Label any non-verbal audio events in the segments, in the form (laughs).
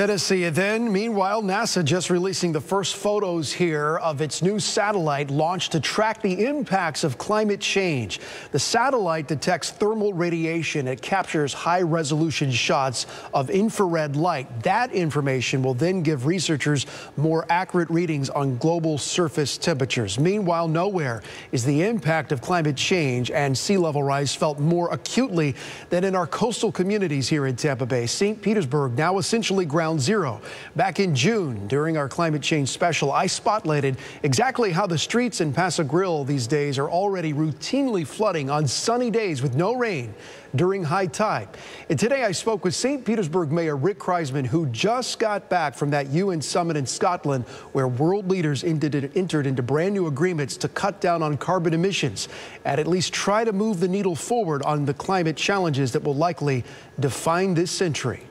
Tennessee then. Meanwhile, NASA just releasing the first photos here of its new satellite launched to track the impacts of climate change. The satellite detects thermal radiation. It captures high resolution shots of infrared light. That information will then give researchers more accurate readings on global surface temperatures. Meanwhile, nowhere is the impact of climate change and sea level rise felt more acutely than in our coastal communities here in Tampa Bay. St. Petersburg now essentially ground ground zero. Back in June, during our climate change special, I spotlighted exactly how the streets in Paso Grill these days are already routinely flooding on sunny days with no rain during high tide. And today I spoke with St. Petersburg Mayor Rick Kriseman, who just got back from that UN summit in Scotland, where world leaders entered, entered into brand new agreements to cut down on carbon emissions and at least try to move the needle forward on the climate challenges that will likely define this century.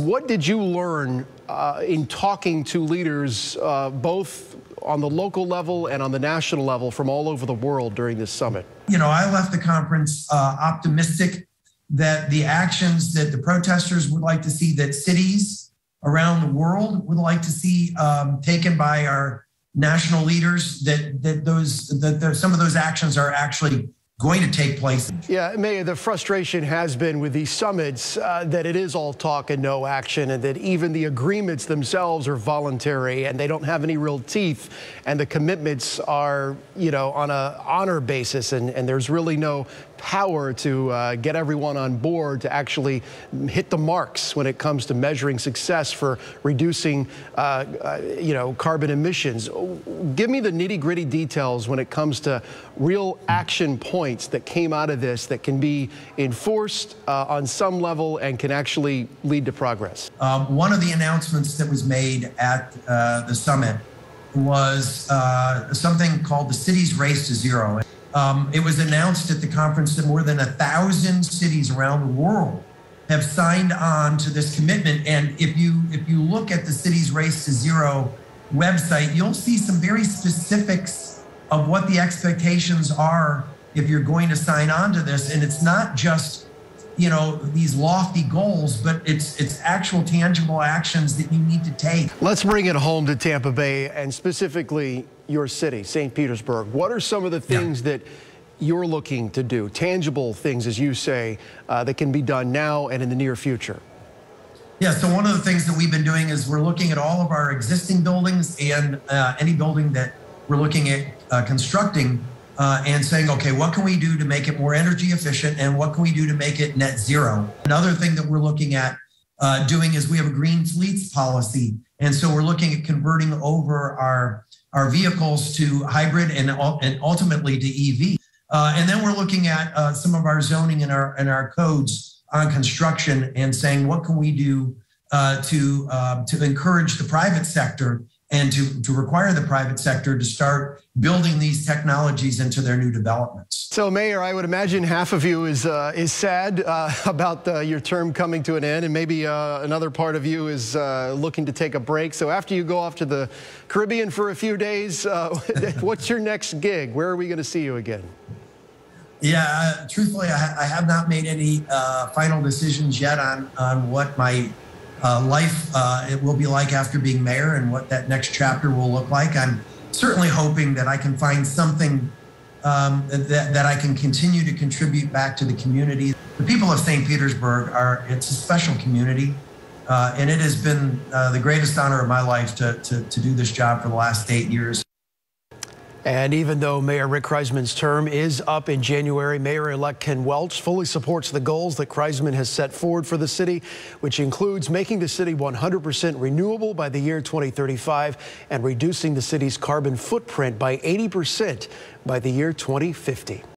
What did you learn uh, in talking to leaders, uh, both on the local level and on the national level from all over the world during this summit? You know, I left the conference uh, optimistic that the actions that the protesters would like to see, that cities around the world would like to see um, taken by our national leaders, that that those that some of those actions are actually going to take place. Yeah, Mayor, the frustration has been with these summits uh, that it is all talk and no action, and that even the agreements themselves are voluntary and they don't have any real teeth, and the commitments are, you know, on a honor basis, and, and there's really no power to uh, get everyone on board to actually hit the marks when it comes to measuring success for reducing, uh, uh, you know, carbon emissions. Give me the nitty gritty details when it comes to real action points that came out of this that can be enforced uh, on some level and can actually lead to progress. Um, one of the announcements that was made at uh, the summit was uh, something called the Cities Race to Zero. Um, it was announced at the conference that more than a thousand cities around the world have signed on to this commitment. And if you if you look at the Cities Race to Zero website, you'll see some very specifics of what the expectations are if you're going to sign on to this. And it's not just you know these lofty goals but it's it's actual tangible actions that you need to take let's bring it home to tampa bay and specifically your city st petersburg what are some of the things yeah. that you're looking to do tangible things as you say uh, that can be done now and in the near future yeah, so one of the things that we've been doing is we're looking at all of our existing buildings and uh, any building that we're looking at uh, constructing uh, and saying, okay, what can we do to make it more energy efficient and what can we do to make it net zero? Another thing that we're looking at uh, doing is we have a green fleets policy. And so we're looking at converting over our, our vehicles to hybrid and, and ultimately to EV. Uh, and then we're looking at uh, some of our zoning and our, and our codes on construction and saying, what can we do uh, to, uh, to encourage the private sector and to, to require the private sector to start building these technologies into their new developments. So, Mayor, I would imagine half of you is uh, is sad uh, (laughs) about uh, your term coming to an end, and maybe uh, another part of you is uh, looking to take a break. So, after you go off to the Caribbean for a few days, uh, (laughs) what's your next gig? Where are we going to see you again? Yeah, truthfully, I, I, have not made any final decisions yet on on what my uh, life uh, it will be like after being mayor and what that next chapter will look like. I'm certainly hoping that I can find something um, that, that I can continue to contribute back to the community. The people of St. Petersburg are, it's a special community. Uh, and it has been uh, the greatest honor of my life to, to, to do this job for the last eight years. And even though Mayor Rick Kriseman's term is up in January, Mayor-elect Ken Welch fully supports the goals that Kriseman has set forward for the city, which includes making the city 100% renewable by the year 2035 and reducing the city's carbon footprint by 80% by the year 2050.